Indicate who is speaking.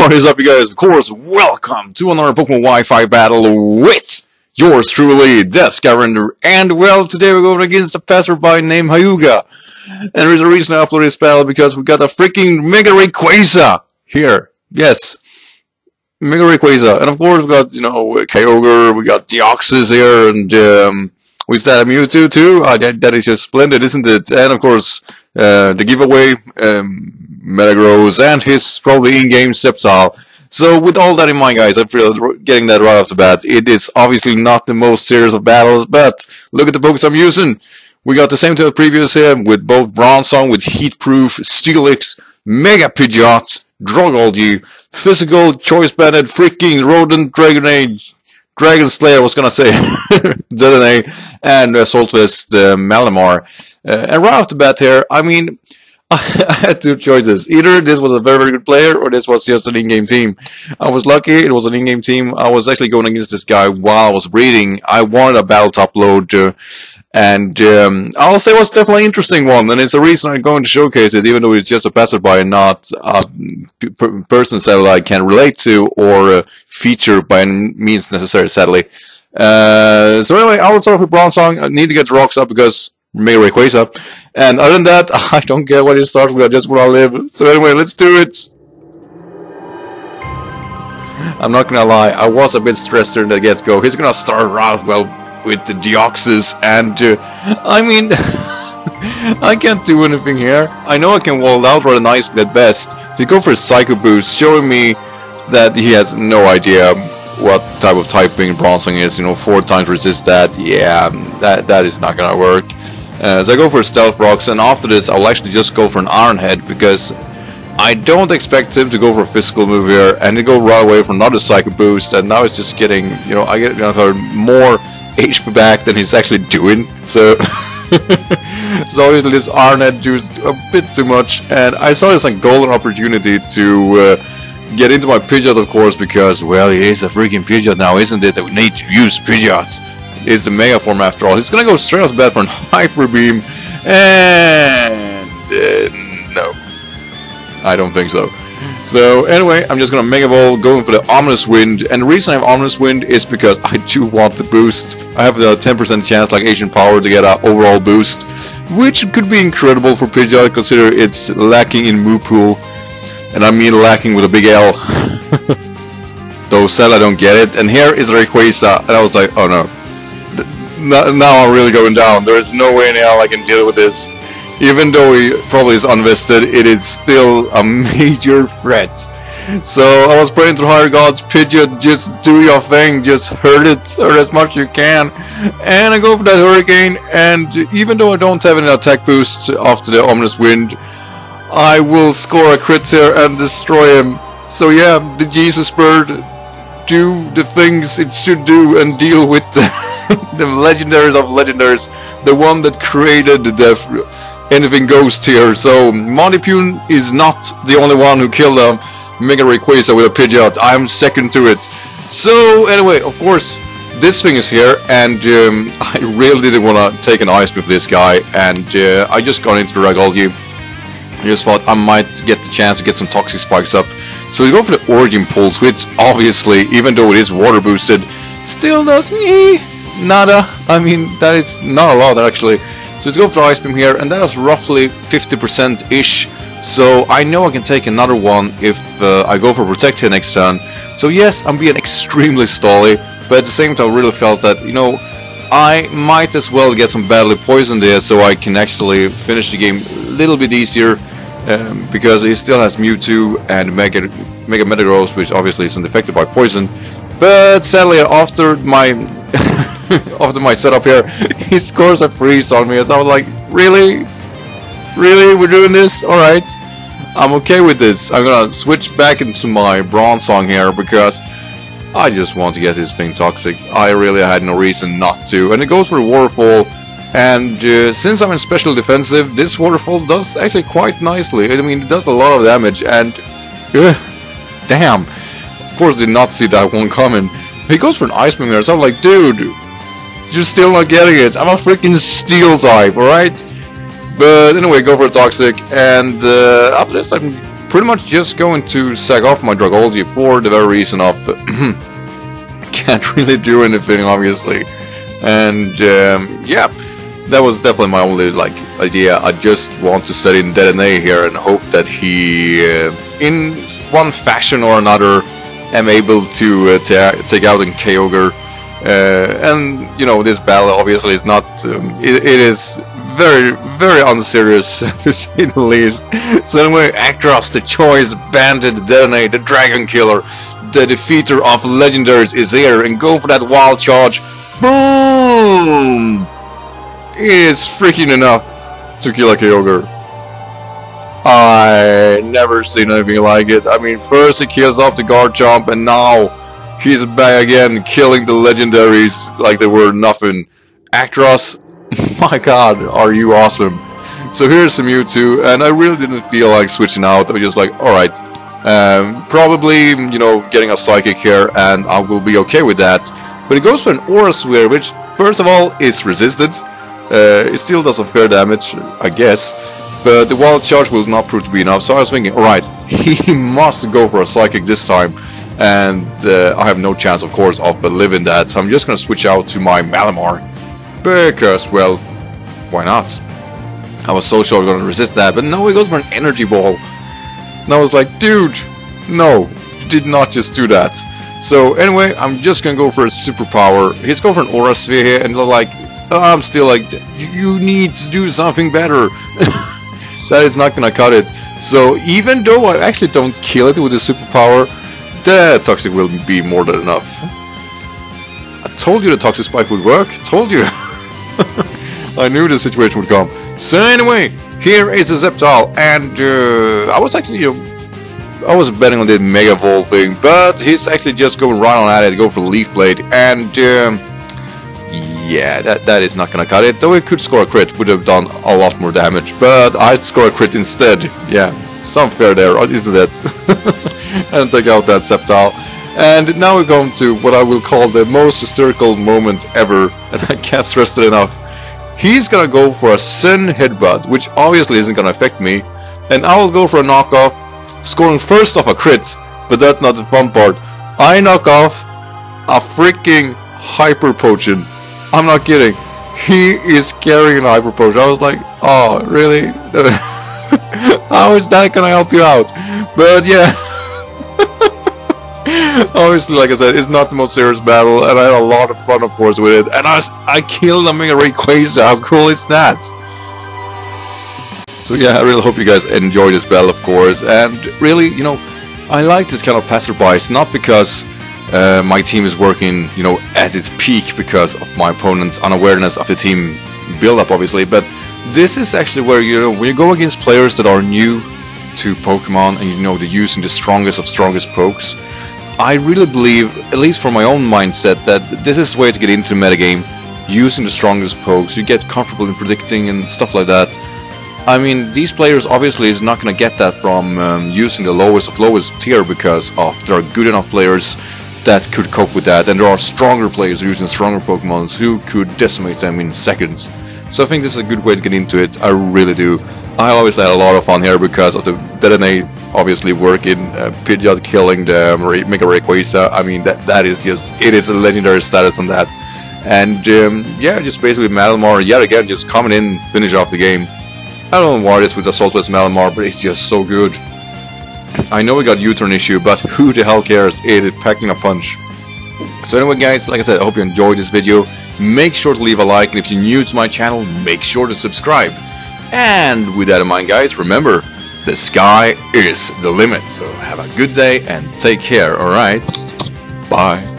Speaker 1: What is up, you guys? Of course, welcome to another Pokemon Wi-Fi battle with yours truly, Death Scavenger. And well, today we're going against a passerby named Hyuuga. And there is a reason I uploaded this battle because we got a freaking Mega Rayquaza here. Yes, Mega Rayquaza. And of course, we got, you know, Kyogre, we got Deoxys here, and um, we have Mewtwo too. Uh, that, that is just splendid, isn't it? And of course, uh, the giveaway, um, Metagross, and his probably in-game Sceptile. So with all that in mind, guys, I feel getting that right off the bat. It is obviously not the most serious of battles, but look at the books I'm using. We got the same type of previous here with both Bronzong with Heatproof, Steelix, Mega Pidgeot, Dragalge, Physical, Choice Bandit, freaking Rodent, Dragonade, Dragon Slayer, I was gonna say, Dedenne, and uh, Assault Vest uh, Malamar. Uh, and right off the bat here, I mean, I had two choices. Either this was a very, very good player, or this was just an in-game team. I was lucky; it was an in-game team. I was actually going against this guy while I was breeding. I wanted a battle top load, uh, and um, I'll say it was definitely an interesting one. And it's a reason I'm going to showcase it, even though it's just a passerby and not a person that I can relate to or uh, feature by any means necessary. Sadly. Uh, so anyway, I will start with Bronzong. I need to get rocks up because Mega Rayquaza. Up. And other than that, I don't care what he starts with, I just want to live. So anyway, let's do it. I'm not gonna lie, I was a bit stressed during the get-go. He's gonna start out well with the Deoxys and uh, I mean I can't do anything here. I know I can wall out rather nicely at best. He go for a Psycho Boost, showing me that he has no idea what type of typing Bronzong is. You know, four times resist that. Yeah, that that is not gonna work. Uh, so I go for Stealth Rocks, and after this I'll actually just go for an Iron Head, because I don't expect him to go for a physical move here, and to go right away for another Psycho Boost, and now it's just getting, you know, I get know, more HP back than he's actually doing, so... so obviously this Head used a bit too much, and I saw this like golden opportunity to uh, get into my Pidgeot, of course, because, well, he is a freaking Pidgeot now, isn't it? That we need to use Pidgeot It's the Mega Form after all. He's gonna go straight off the bat for an Hyper Beam, and uh, no, I don't think so. So anyway, I'm just gonna Mega Ball, going for the Ominous Wind, and the reason I have Ominous Wind is because I do want the boost. I have the 10% chance, like Ancient Power, to get an overall boost, which could be incredible for Pidgeot, consider it's lacking in move pool, and I mean lacking with a big L. Though sadly I don't get it, and here is Rayquaza, uh, and I was like, oh no now I'm really going down. There is no way in hell I can deal with this. Even though he probably is unvested, it is still a major threat. So I was praying to higher gods, Pidgeot, just do your thing, just hurt it, hurt as much as you can. And I go for that Hurricane, and even though I don't have any attack boosts after the Ominous Wind, I will score a crit here and destroy him. So yeah, the Jesus Bird, do the things it should do and deal with the legendaries of legendaries, the one that created the anything goes here. So Montipune is not the only one who killed a Mega Rayquaza with a Pidgeot. I'm second to it. So anyway, of course, this thing is here, and um, I really didn't want to take an ice with this guy, and uh, I just got into the Dragalge. I just thought I might get the chance to get some Toxic Spikes up. So we go for the Origin Pulse, which obviously, even though it is water boosted, still does me nada. I mean, that is not a lot actually. So let's go for Ice Beam here, and that is roughly 50%-ish. So I know I can take another one if uh, I go for Protect here next turn. So yes, I'm being extremely stally, but at the same time I really felt that, you know, I might as well get some badly poisoned there so I can actually finish the game a little bit easier. Um, because he still has Mewtwo and Mega, Mega Metagross, which obviously isn't affected by poison. But sadly, after my after my setup here, he scores a freeze on me. So I was like, really? Really? We're doing this? Alright. I'm okay with this. I'm gonna switch back into my Bronzong here because I just want to get this thing toxic. I really had no reason not to. And it goes for Waterfall. And uh, since I'm in special defensive, this waterfall does actually quite nicely. I mean, it does a lot of damage, and... Uh, damn! Of course, did not see that one coming. He goes for an Ice Beam so I'm like, dude, you're still not getting it. I'm a freaking Steel type, alright? But anyway, go for a Toxic, and uh, after this, I'm pretty much just going to sag off my Dragalge for the very reason of... can't really do anything, obviously. And, um, yeah that was definitely my only like idea. I just want to set in Dedenne here and hope that he, uh, in one fashion or another, am able to uh, take out in Kyogre. Uh, and you know this battle obviously is not. Um, it, it is very very unserious to say the least. So anyway, Across the choice bandit Dedenne, the Dragon Killer, the defeater of legendaries is here, and go for that wild charge. Boom! It is freaking enough to kill a Kyogre. I never seen anything like it. I mean, first he kills off the Garchomp, and now he's back again, killing the legendaries like they were nothing. Actros, my god, are you awesome. So here's some Mewtwo, and I really didn't feel like switching out. I was just like, alright, um, probably, you know, getting a Psychic here, and I will be okay with that. But it goes for an Aura Sphere, which, first of all, is resisted. Uh, it still does a fair damage, I guess, but the wild charge will not prove to be enough, so I was thinking, alright, he must go for a psychic this time, and uh, I have no chance, of course, of believing that, so I'm just gonna switch out to my Malamar, because, well, why not? I was so sure I was gonna resist that, but no, he goes for an energy ball. And I was like, dude, no, you did not just do that. So anyway, I'm just gonna go for a superpower. He's going for an aura sphere here, and like I'm still like, you need to do something better. that is not gonna cut it. So even though I actually don't kill it with a superpower, the Toxic will be more than enough. I told you the Toxic Spike would work. told you. I knew the situation would come. So anyway, here is the Sceptile, and uh, I was actually, I was betting on the Mega Evolving, but he's actually just going right on at it, go for the Leaf Blade, and um, yeah, that, that is not gonna cut it. Though it could score a crit, would have done a lot more damage. But I'd score a crit instead. Yeah, some fair there, isn't it? and take out that Sceptile. And now we're going to what I will call the most hysterical moment ever, and I can't stress it enough. He's gonna go for a Zen Headbutt, which obviously isn't gonna affect me, and I will go for a knockoff, scoring first off a crit, but that's not the fun part. I knock off a freaking Hyper Potion I'm not kidding. He is carrying an hyper potion. I was like, oh, really? How is that gonna help you out? But yeah. Obviously, like I said, it's not the most serious battle, and I had a lot of fun, of course, with it. And I, I killed a Mega Rayquaza. How cool is that? So yeah, I really hope you guys enjoy this battle, of course. And really, you know, I like this kind of passerbys, not because uh, my team is working, you know, at its peak because of my opponent's unawareness of the team build-up, obviously. But this is actually where you know when you go against players that are new to Pokemon and you know they're using the strongest of strongest pokes. I really believe, at least for my own mindset, that this is the way to get into the metagame. Using the strongest pokes, you get comfortable in predicting and stuff like that. I mean, these players obviously is not going to get that from um, using the lowest of lowest tier because of there are good enough players that could cope with that, and there are stronger players using stronger Pokemons who could decimate them in seconds. So I think this is a good way to get into it, I really do. I always had a lot of fun here because of the Dedenne obviously working, uh, Pidgeot killing the Mega Rayquaza, I mean that that is just, it is a legendary status on that. And um, yeah, just basically Malamar yet again just coming in, finish off the game. I don't know why it is with Assault Vest Malamar, but it's just so good. I know we got U-turn issue, but who the hell cares? It is packing a punch. So anyway guys, like I said, I hope you enjoyed this video. Make sure to leave a like, and if you're new to my channel, make sure to subscribe. And with that in mind guys, remember, the sky is the limit. So have a good day and take care, alright? Bye.